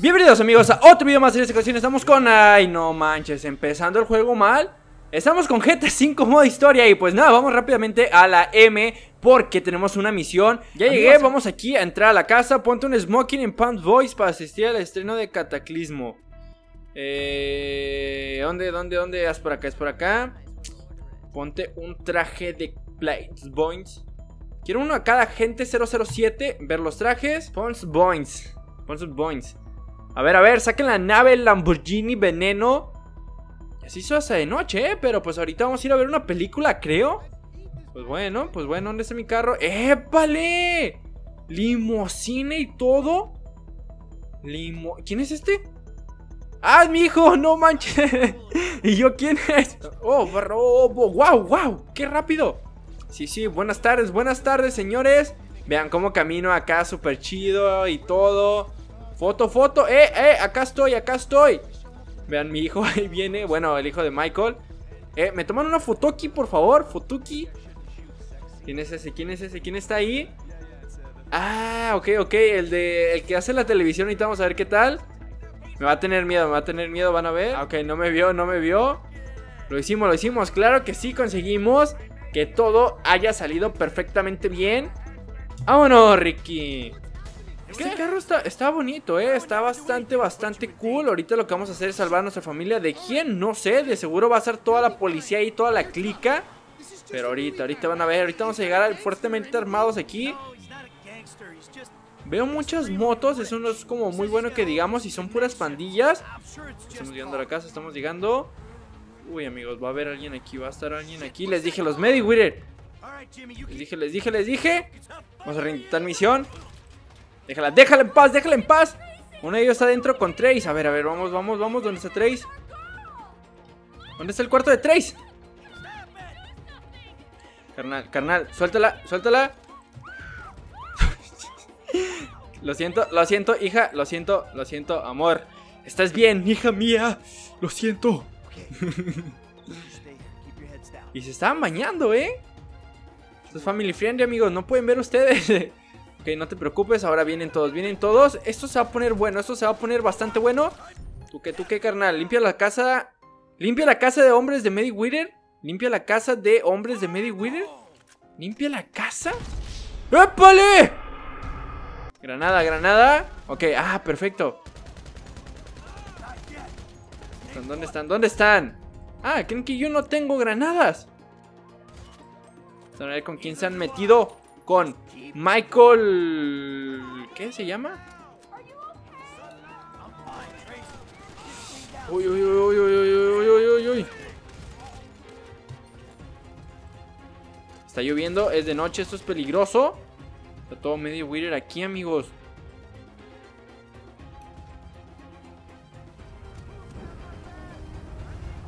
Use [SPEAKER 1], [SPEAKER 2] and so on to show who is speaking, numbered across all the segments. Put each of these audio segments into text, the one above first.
[SPEAKER 1] Bienvenidos amigos a otro video más en esta ocasión. Estamos con... Ay, no manches, empezando el juego mal. Estamos con GTA 5 modo historia Y pues nada, vamos rápidamente a la M Porque tenemos una misión. Ya llegué, vamos aquí a entrar a la casa. Ponte un smoking en Pants Boys Para asistir al estreno de Cataclismo. Eh... ¿Dónde, dónde, dónde? Es por acá, es por acá. Ponte un traje de Plates Boys Quiero uno a cada gente 007 Ver los trajes. Pons Boys Pons Boys a ver, a ver, saquen la nave Lamborghini Veneno. Así se hace de noche, ¿eh? Pero pues ahorita vamos a ir a ver una película, creo. Pues bueno, pues bueno, ¿dónde está mi carro? ¡Épale! Limosina y todo. ¿Quién es este? ¡Ah, mi hijo! ¡No manches! ¿Y yo quién es? ¡Oh, oh, wow, wow! ¡Qué rápido! Sí, sí, buenas tardes, buenas tardes, señores. Vean cómo camino acá súper chido y todo. Foto, foto. ¡Eh, eh! Acá estoy, acá estoy. Vean, mi hijo ahí viene. Bueno, el hijo de Michael. Eh, ¿me toman una fotoki, por favor? Fotoki. ¿Quién es ese? ¿Quién es ese? ¿Quién está ahí? Ah, ok, ok. El de. El que hace la televisión. Ahorita vamos a ver qué tal. Me va a tener miedo, me va a tener miedo, van a ver. Ah, ok, no me vio, no me vio. Lo hicimos, lo hicimos. Claro que sí, conseguimos que todo haya salido perfectamente bien. Vámonos, Ricky. Este carro está, está bonito, eh. Está bastante, bastante cool. Ahorita lo que vamos a hacer es salvar a nuestra familia. ¿De quién? No sé. De seguro va a ser toda la policía y toda la clica. Pero ahorita, ahorita van a ver. Ahorita vamos a llegar fuertemente armados aquí. Veo muchas motos. Eso no es como muy bueno que digamos. Y son puras pandillas. Estamos llegando a la casa, estamos llegando. Uy, amigos, va a haber alguien aquí. Va a estar alguien aquí. Les dije, los Mediwitter. Les dije, les dije, les dije. Vamos a reintentar misión. Déjala, déjala en paz, déjala en paz. Uno de ellos está adentro con Trace. A ver, a ver, vamos, vamos, vamos. ¿Dónde está Trace? ¿Dónde está el cuarto de Trace? Carnal, carnal, suéltala, suéltala. lo siento, lo siento, hija. Lo siento, lo siento, amor. Estás bien, hija mía. Lo siento. y se estaban bañando, ¿eh? Esto es family friendly, amigos. No pueden ver ustedes. Ok, no te preocupes, ahora vienen todos, vienen todos. Esto se va a poner bueno, esto se va a poner bastante bueno. ¿Tú qué, tú qué, carnal? Limpia la casa Limpia la casa de hombres de Mediwitter Limpia la casa de hombres de Mediwitter Limpia la casa. ¡Épale! Granada, granada. Ok, ah, perfecto. ¿Dónde están? ¿Dónde están? Ah, creen que yo no tengo granadas. A ver con quién se han metido Con Michael... ¿Qué se llama? Uy, uy, uy, uy, uy, uy, uy, uy, uy. Está lloviendo, es de noche, esto es peligroso. Está todo medio weird aquí, amigos.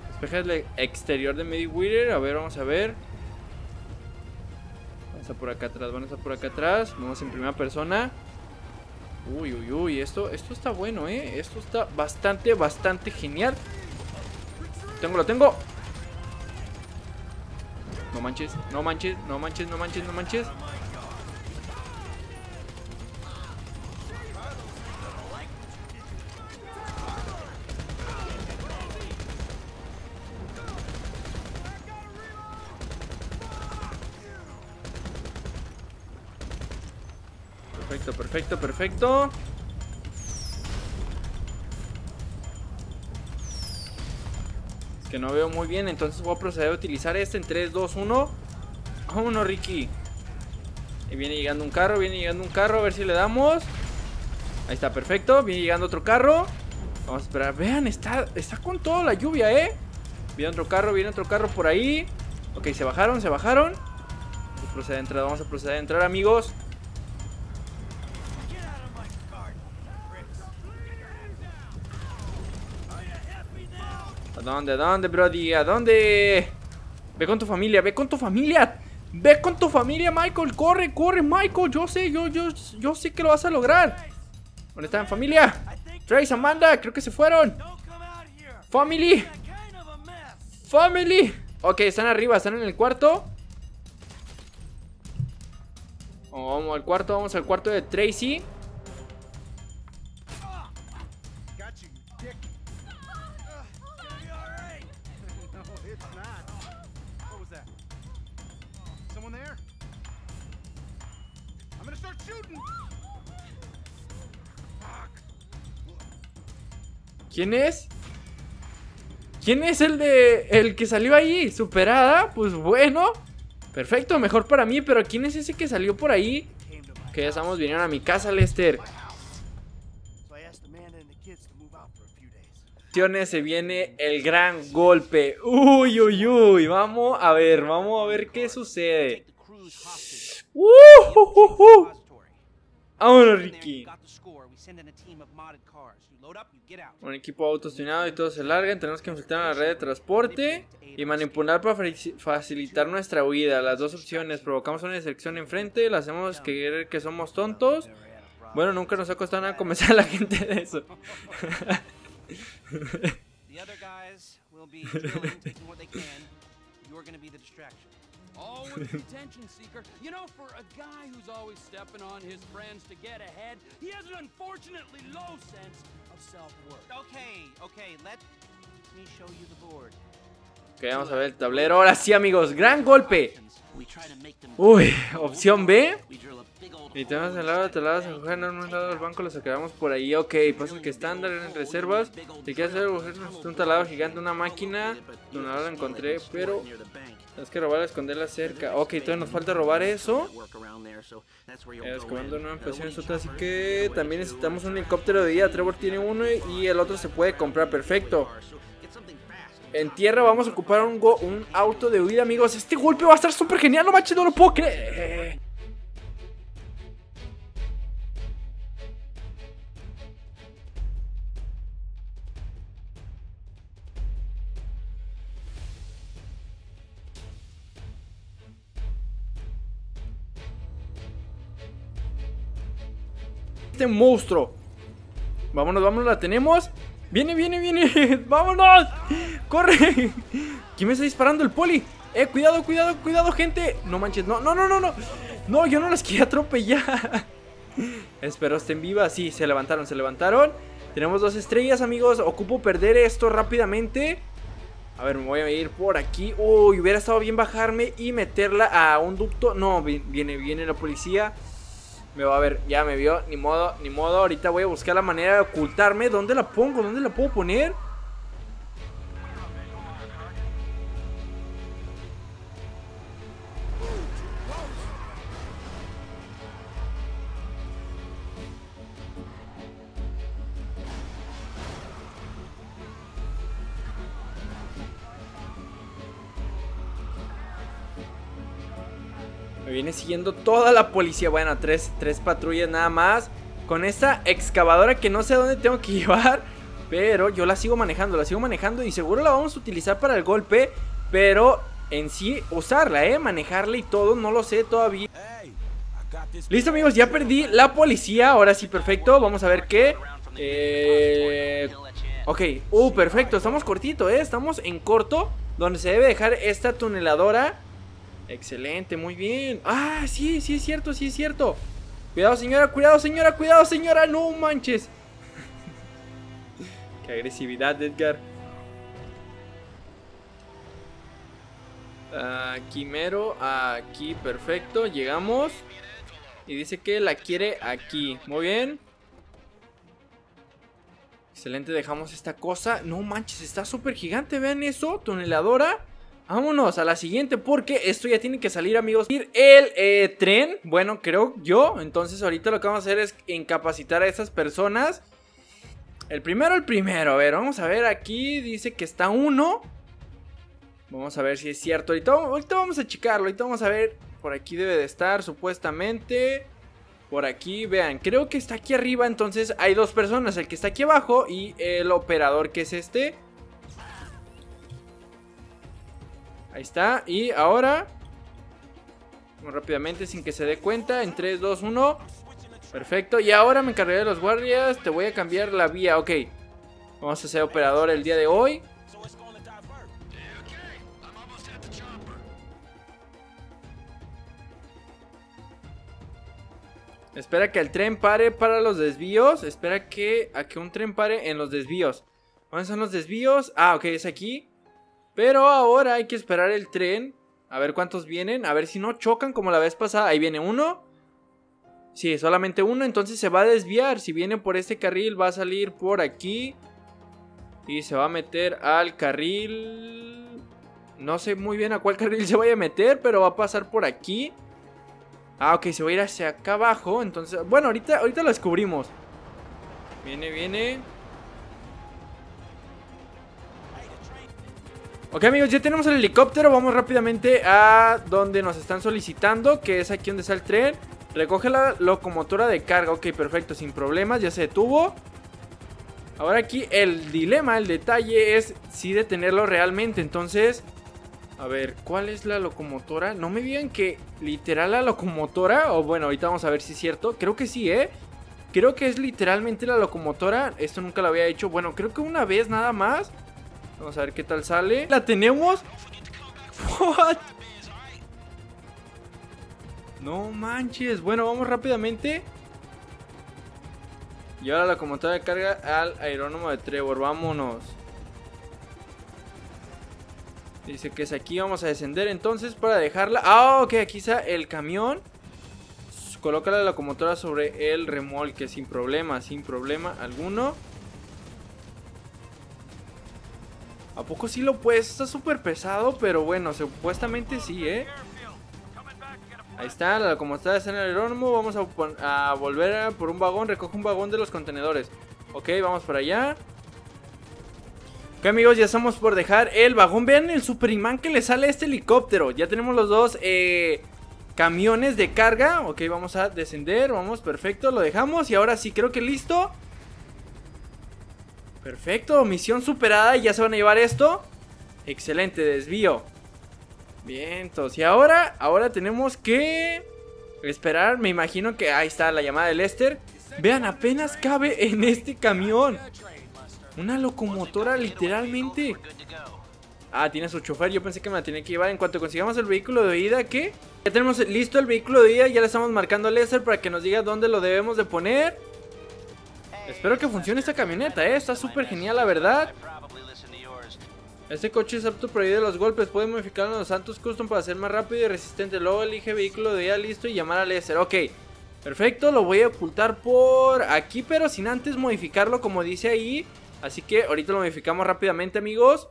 [SPEAKER 1] Despeja el exterior de Medio A ver, vamos a ver por acá atrás, van a estar por acá atrás. Vamos en primera persona. Uy, uy, uy, esto, esto está bueno, ¿eh? Esto está bastante, bastante genial. Tengo, lo tengo. No manches, no manches, no manches, no manches, no manches. Perfecto, perfecto, que no veo muy bien, entonces voy a proceder a utilizar este en 3, 2, 1. Vámonos, Ricky. Y viene llegando un carro, viene llegando un carro, a ver si le damos. Ahí está, perfecto. Viene llegando otro carro. Vamos a esperar. Vean, está, está con toda la lluvia, ¿eh? Viene otro carro, viene otro carro por ahí. Ok, se bajaron, se bajaron. Vamos a proceder a entrar, vamos a proceder a entrar, amigos. ¿A dónde? ¿A dónde, Brody? ¿A dónde? Ve con tu familia, ve con tu familia. Ve con tu familia, Michael. Corre, corre, Michael. Yo sé, yo, yo, yo sé que lo vas a lograr. ¿Dónde están, familia? Trace, Amanda, creo que se fueron. Family. Family. Ok, están arriba, están en el cuarto. Vamos al cuarto, vamos al cuarto de Tracy. ¿Quién es? ¿Quién es el de el que salió ahí? ¿Superada? Pues bueno. Perfecto, mejor para mí, pero ¿quién es ese que salió por ahí? Que ya estamos, vinieron a mi casa, Lester. Se viene el gran golpe. Uy, uy, uy. Vamos a ver, vamos a ver qué sucede. Uh, uh, uh. Vámonos, Ricky. Un equipo autostunado y todos se largan. Tenemos que infiltrar en la red de transporte y manipular para fa- facilitar nuestra huida. Las dos opciones: provocamos una deserción enfrente, le hacemos creer que somos tontos. Bueno, nunca nos ha costado nada convencer a la gente de eso.
[SPEAKER 2] The other guys will be drilling, taking what they can. You're gonna be the distraction.
[SPEAKER 3] Always attention seeker. You know, for a guy who's always stepping on his friends to get ahead, he has an unfortunately low sense of self-worth.
[SPEAKER 2] Okay, okay, let me show you the board.
[SPEAKER 1] Ok, vamos a ver el tablero. Ahora sí, amigos, gran golpe.
[SPEAKER 2] We try to make them
[SPEAKER 1] Uy, opción B. Y tenemos el lado se cogen en un lado del banco, lo sacaremos por ahí. Ok, pasa que estándar en reservas. Si quieres hacer agujeros, un talado gigante, una máquina. Donde ahora la encontré, pero es que robar, esconderla cerca. Ok, todavía nos falta robar eso. Eh, Excavando una impresión otra, así que también necesitamos un helicóptero de día. Trevor tiene uno y el otro se puede comprar. Perfecto. En tierra vamos a ocupar un, go- un auto de huida, amigos. Este golpe va a estar súper genial, no manches, no lo puedo creer. Este monstruo. Vámonos, vámonos, la tenemos. Viene, viene, viene. Vámonos. Corre. ¿Quién me está disparando? El poli. Eh, cuidado, cuidado, cuidado, gente. No manches, no, no, no, no, no. No, yo no las quería atropellar. Espero estén vivas. Sí, se levantaron, se levantaron. Tenemos dos estrellas, amigos. Ocupo perder esto rápidamente. A ver, me voy a ir por aquí. Uy, hubiera estado bien bajarme y meterla a un ducto. No, vi- viene, viene la policía. Me va a ver, ya me vio, ni modo, ni modo. Ahorita voy a buscar la manera de ocultarme. ¿Dónde la pongo? ¿Dónde la puedo poner? Me viene siguiendo toda la policía. Bueno, tres, tres patrullas nada más. Con esta excavadora que no sé a dónde tengo que llevar. Pero yo la sigo manejando, la sigo manejando. Y seguro la vamos a utilizar para el golpe. Pero en sí, usarla, ¿eh? Manejarla y todo, no lo sé todavía. Listo amigos, ya perdí la policía. Ahora sí, perfecto. Vamos a ver qué. Eh... Ok, uh, perfecto, estamos cortito, ¿eh? Estamos en corto, donde se debe dejar esta tuneladora. Excelente, muy bien. Ah, sí, sí es cierto, sí es cierto. Cuidado, señora, cuidado, señora, cuidado, señora, no manches. Qué agresividad, Edgar. Aquí mero, aquí, perfecto, llegamos. Y dice que la quiere aquí. Muy bien. Excelente, dejamos esta cosa. No manches, está súper gigante. Vean eso, toneladora. Vámonos a la siguiente porque esto ya tiene que salir, amigos. Ir El eh, tren, bueno, creo yo. Entonces ahorita lo que vamos a hacer es incapacitar a esas personas. El primero, el primero. A ver, vamos a ver aquí. Dice que está uno. Vamos a ver si es cierto. Ahorita, ahorita vamos a checarlo. Ahorita vamos a ver. Por aquí debe de estar, supuestamente. Por aquí, vean, creo que está aquí arriba. Entonces hay dos personas: el que está aquí abajo y el operador, que es este. Ahí está. Y ahora. Vamos rápidamente sin que se dé cuenta. En 3, 2, 1. Perfecto. Y ahora me encargaré de los guardias. Te voy a cambiar la vía. Ok. Vamos a ser operador el día de hoy. Espera que el tren pare para los desvíos. Espera que que un tren pare en los desvíos. ¿Dónde son los desvíos? Ah, ok, es aquí. Pero ahora hay que esperar el tren. A ver cuántos vienen. A ver si no chocan como la vez pasada. Ahí viene uno. Sí, solamente uno. Entonces se va a desviar. Si viene por este carril, va a salir por aquí. Y se va a meter al carril. No sé muy bien a cuál carril se vaya a meter. Pero va a pasar por aquí. Ah, ok, se va a ir hacia acá abajo. Entonces, bueno, ahorita, ahorita lo descubrimos. Viene, viene. Ok amigos, ya tenemos el helicóptero, vamos rápidamente a donde nos están solicitando, que es aquí donde está el tren. Recoge la locomotora de carga, ok, perfecto, sin problemas, ya se detuvo. Ahora aquí el dilema, el detalle es si detenerlo realmente, entonces... A ver, ¿cuál es la locomotora? No me digan que literal la locomotora, o bueno, ahorita vamos a ver si es cierto. Creo que sí, ¿eh? Creo que es literalmente la locomotora, esto nunca lo había hecho, bueno, creo que una vez nada más. Vamos a ver qué tal sale. ¿La tenemos? What? No manches. Bueno, vamos rápidamente. Y ahora la locomotora de carga al aerónomo de Trevor. Vámonos. Dice que es aquí. Vamos a descender entonces para dejarla. Ah, ok. Aquí está el camión. Coloca la locomotora sobre el remolque sin problema, sin problema alguno. ¿A poco sí lo puedes? Está súper pesado, pero bueno, supuestamente sí, ¿eh? Ahí está, locomotora está en el aeródromo. Vamos a, a, volver a por un vagón. Recoge un vagón de los contenedores. Ok, vamos para allá. Ok, amigos, ya estamos por dejar el vagón. Vean el super imán que le sale a este helicóptero. Ya tenemos los dos eh, camiones de carga. Ok, vamos a descender. Vamos, perfecto, lo dejamos. Y ahora sí, creo que listo. Perfecto, misión superada y ya se van a llevar esto. Excelente, desvío. Vientos. Y ahora, ahora tenemos que esperar. Me imagino que ahí está la llamada de Lester. Vean, apenas cabe en este camión. Una locomotora literalmente. Ah, tiene su chofer. Yo pensé que me la tenía que llevar en cuanto consigamos el vehículo de ida. ¿Qué? Ya tenemos listo el vehículo de ida. Ya le estamos marcando a Lester para que nos diga dónde lo debemos de poner. Espero que funcione esta camioneta, ¿eh? Está súper genial, la verdad. Este coche es apto para ir de los golpes. Puede modificarlo en los Santos Custom para ser más rápido y resistente. Luego elige vehículo de ya listo y llamar a Lester. Ok, perfecto. Lo voy a ocultar por aquí, pero sin antes modificarlo como dice ahí. Así que ahorita lo modificamos rápidamente, amigos.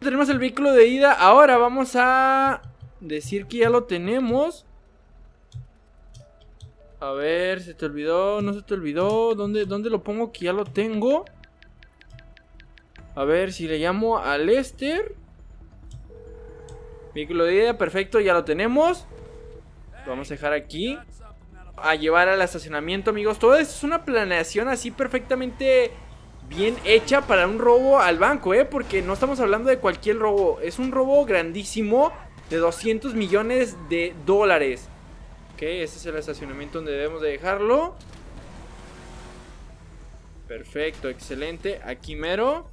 [SPEAKER 1] Tenemos el vehículo de ida. Ahora vamos a decir que ya lo tenemos. A ver, se te olvidó, no se te olvidó. ¿Dónde, dónde lo pongo? Que ya lo tengo. A ver, si le llamo a Lester. Vehículo de ida, perfecto, ya lo tenemos. Lo vamos a dejar aquí. A llevar al estacionamiento, amigos. Todo esto es una planeación así perfectamente bien hecha para un robo al banco, ¿eh? Porque no estamos hablando de cualquier robo. Es un robo grandísimo de 200 millones de dólares. Ok, este es el estacionamiento donde debemos de dejarlo. Perfecto, excelente. Aquí mero.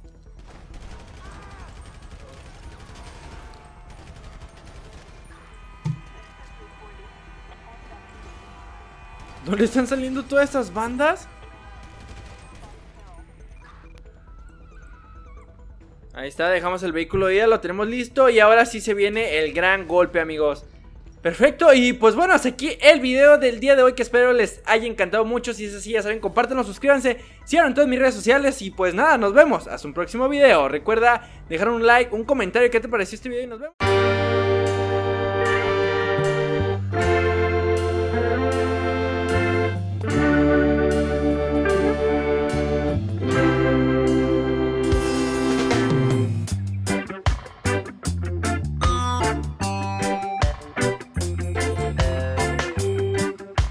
[SPEAKER 1] ¿Dónde están saliendo todas estas bandas? Ahí está, dejamos el vehículo ya, lo tenemos listo y ahora sí se viene el gran golpe amigos Perfecto, y pues bueno, hasta aquí el video del día de hoy que espero les haya encantado mucho. Si es así, ya saben, compártanlo, suscríbanse, síganme en todas mis redes sociales Y pues nada, nos vemos, hasta un próximo video. Recuerda dejar un like, un comentario, qué te pareció este video y nos vemos